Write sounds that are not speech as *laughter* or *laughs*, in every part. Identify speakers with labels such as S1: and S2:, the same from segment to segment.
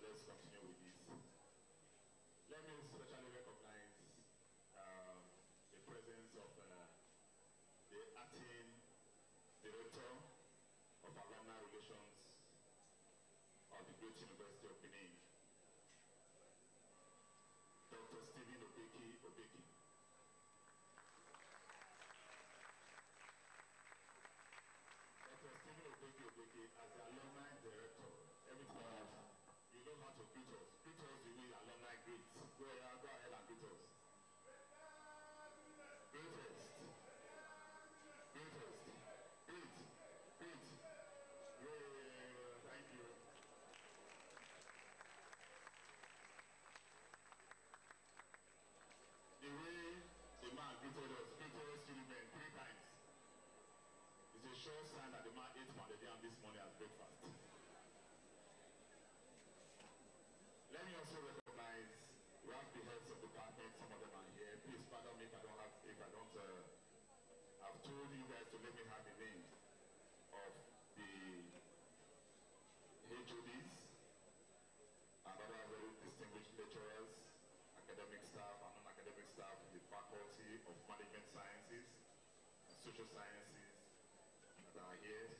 S1: let's continue with this. Let me especially recognize um, the presence of uh, the acting director of alumni relations of the Great University of Benin, Dr. Stephen Obeki Obeki. morning as breakfast. Let me also recognize we have the heads of department, some of them are here. Please pardon me if I don't have, if I don't, uh, I've told you guys to let me have the name of the HODs and other very distinguished lecturers, academic staff and non-academic staff in the Faculty of Management Sciences and Social Sciences that are here.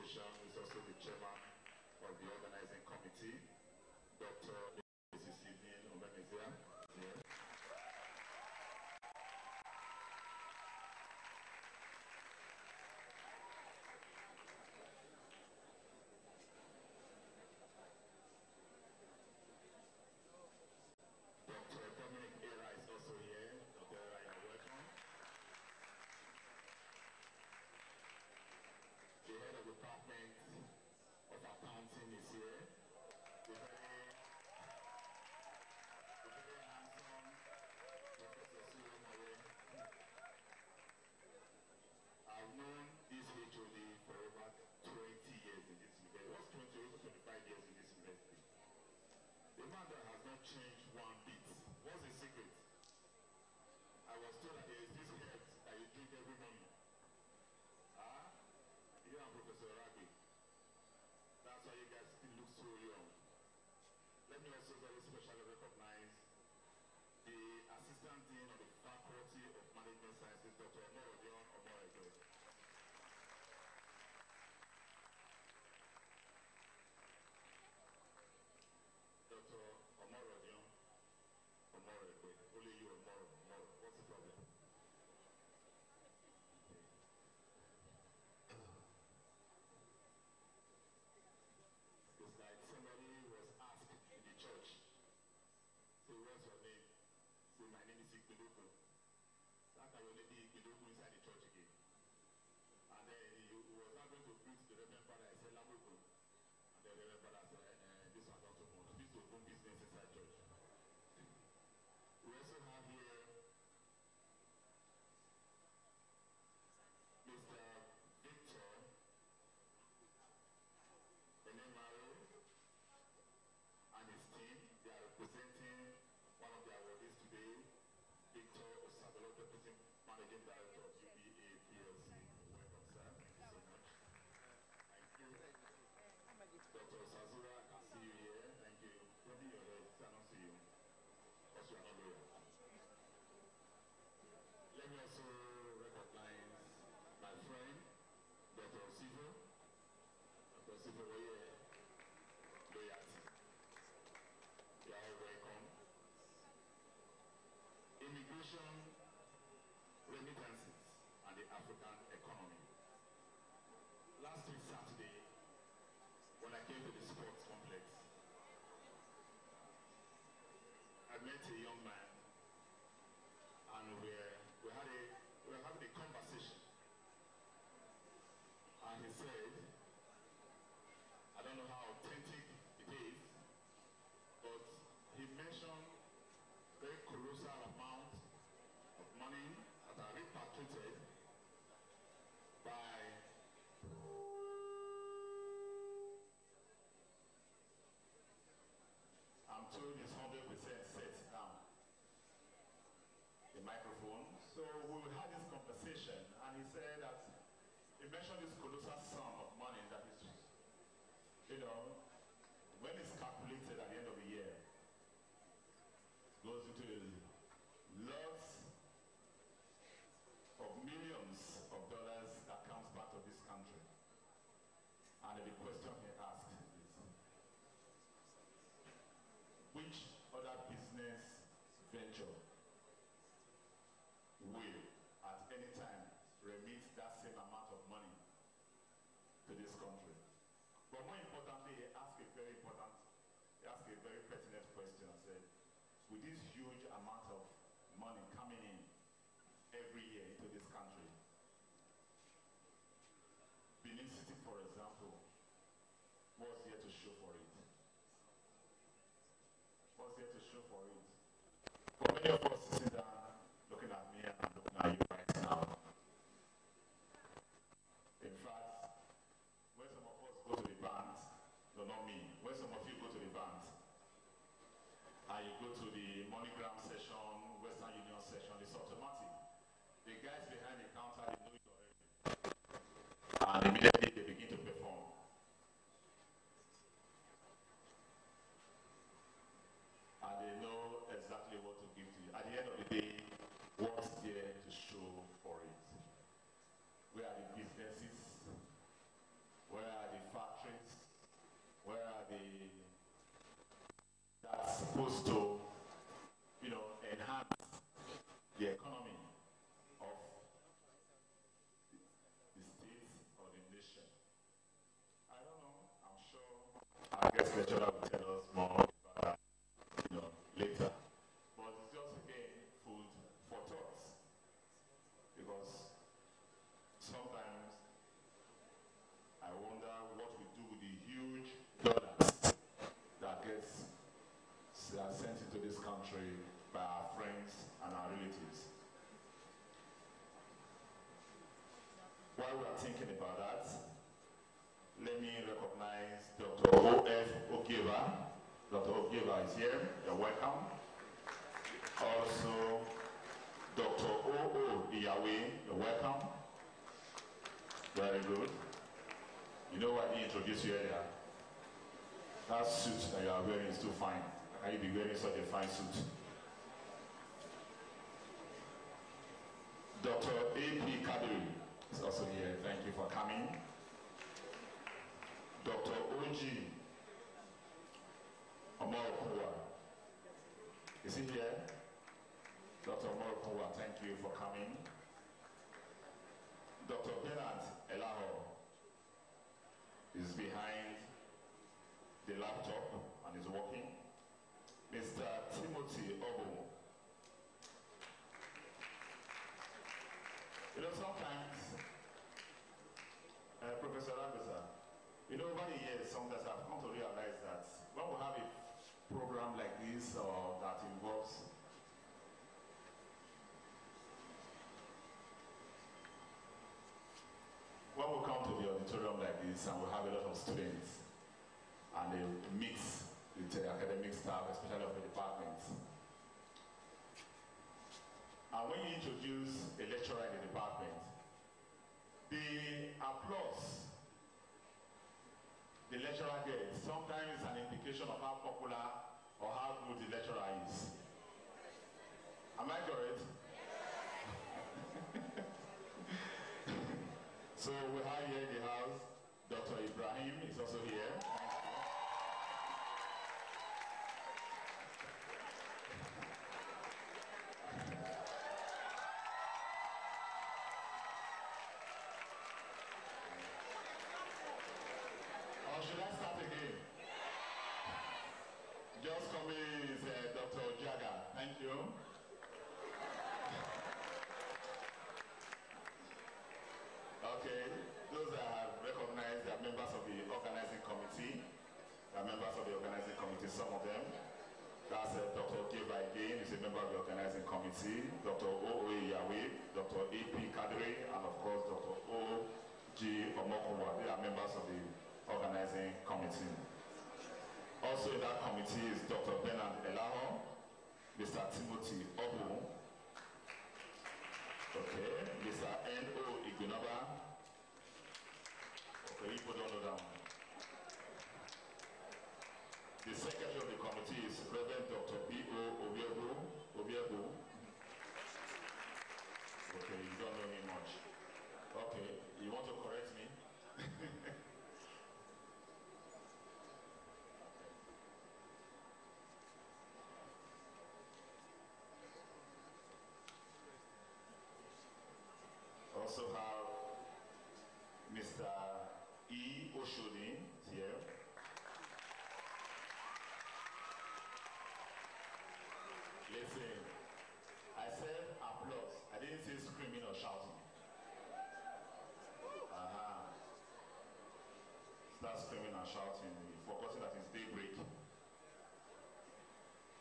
S1: בבקשה. me also very specially recognize the Assistant Dean of the Faculty of Management Sciences, Dr. Nero Ikidoku. Sakayole inside the church again. And then he was to preach to Reverend Father. I said, And then Reverend Father said, eh, this business inside church. We also have here Let me also my friend, Dr. Osifo. Dr. Osifo, You welcome. Immigration I met a young man, and we uh, we had a we were having a conversation, and he said, I don't know how the microphone. So we had this conversation, and he said that he mentioned this colossal sum of money that is, you know, when it's calculated at the end of the year, goes into lots of millions of dollars that comes back to this country. And the question he asked is, which other business venture show for it. Was here to show for it. For many of us sitting down, looking at me and looking at you right now. In fact, when some of us go to the banks, no, not me, when some of you go to the banks, and you go to the MoneyGram session, Western Union session, it's automatic. The guys behind the counter, they know you already. And immediately they begin to perform. And they know exactly what to give to you. At the end of the day, what's there to show for it? Where are the businesses? Where are the factories? Where are the that's supposed to, you know, enhance the economy of the, state or the nation. I don't know. I'm sure our guest lecturer will tell us more about that, you know, later. But it's just again food for thought. Because sometimes I wonder what we do with the huge dollars that gets s- are sent into this country by our friends and our relatives. While we are thinking about that, let me recognize Dr. O.F. Ogiva. Dr. Ogiva is here. You're welcome. Also, Dr. O.O. Iyawe. You're welcome. Very good. You know what he introduced you earlier? That suit that you are wearing is too fine. How can you be wearing such a fine suit? Dr. Thank you for coming. Dr. O.G. Omorokuwa. Is he here? Dr. Omorokuwa, thank you for coming. Dr. Bernard Elaho is behind the laptop and is working. Mr. Timothy Obo. You know, sometimes, uh, Professor Rambisa, you know, over the years, sometimes I've come to realize that when we have a program like this or that involves when we come to the auditorium like this and we have a lot of students and they mix with the academic staff, especially of the departments. And when you introduce a lecturer in the department, the applause the lecturer gets sometimes an indication of how popular or how good the lecturer is. Am I correct? *laughs* so we have here in the house Dr. Ibrahim is also here. Adisi, Dr. O. Iyawe, Dr. A.P. Kadri, and of course Dr. O.G. Omokowa. They are members of the organizing committee. Also in that committee is Dr. Bernard Elaho, Mr. Timothy Obu, okay, Mr. N.O. Igunaba, okay, people don't know that. The secretary of the committee is Reverend Dr. B.O. Obiabu, Okay, you don't know me much.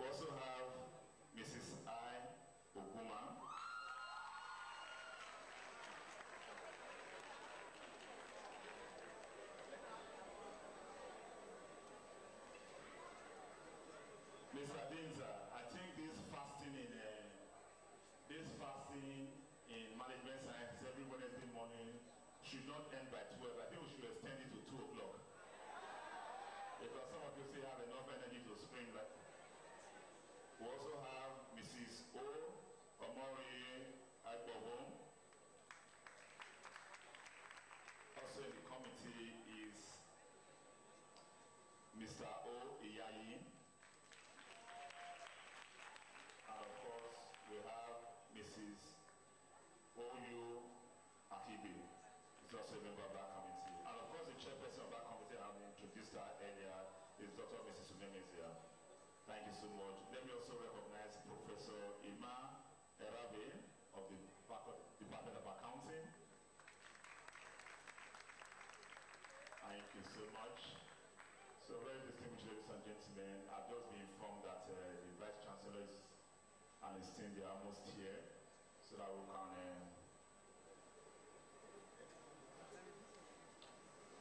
S1: We also have Mrs. I. Oguma. Mr. Dinza, I think this fasting in uh, this fasting in management science every Wednesday morning should not end by 12. I think we should extend it to 2 o'clock. Because some of you say have enough energy to spring like. We also have Mrs. O. Omori Agbobo. Also in the committee is Mr. O. Iyayi. And of course, we have Mrs. O.U. Akibe, who's also a member of that committee. And of course, the chairperson of that committee, I introduced her earlier, is Dr. Mrs. You so much. Let me also recognize Professor Ima Erabe of the Department of Accounting. Thank you so much. So very distinguished ladies and gentlemen, I've just been informed that uh, the Vice Chancellor is and his team, they are almost here, so that we can uh,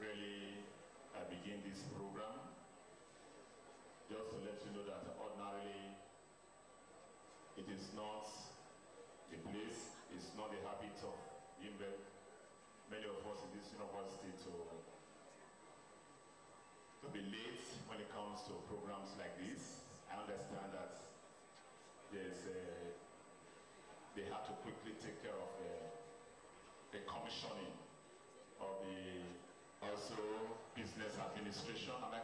S1: really uh, begin this program. Just to let you know that ordinarily it is not the place, it's not the habit of many of us in this university to to be late when it comes to programs like this. I understand that there's a, they have to quickly take care of the, the commissioning of the also business administration. Am I